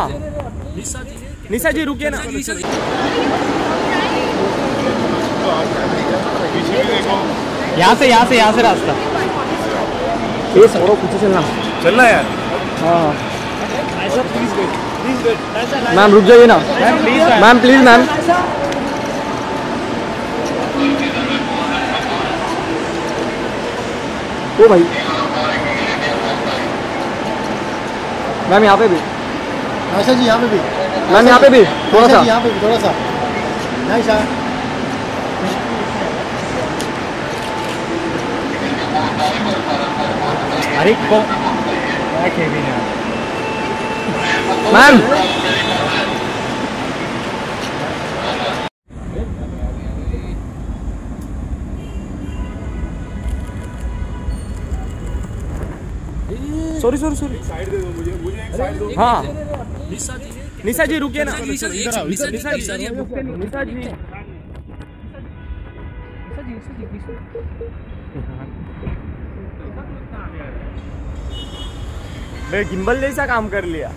निशा जी रुकिए ना। यहाँ से यहाँ से यहाँ से रास्ता। ये सौरभ पीछे चलना। चलना यार। हाँ। मैम रुक जाइए ना। मैम प्लीज़ मैम ओ भाई। मैम यहाँ पे भी। आशा जी यहाँ पे भी। मैम यहाँ पे भी? थोड़ा सा। यहाँ पे भी थोड़ा सा। नहीं सर अरे को ma'am! Sorry sorry sorry side दे दो मुझे मुझे एक साइड दो। हाँ। निशा जी। रुकिए ना। निशा आओ निशा जी निशा जी। मैं गिम्बल जैसा काम कर लिया।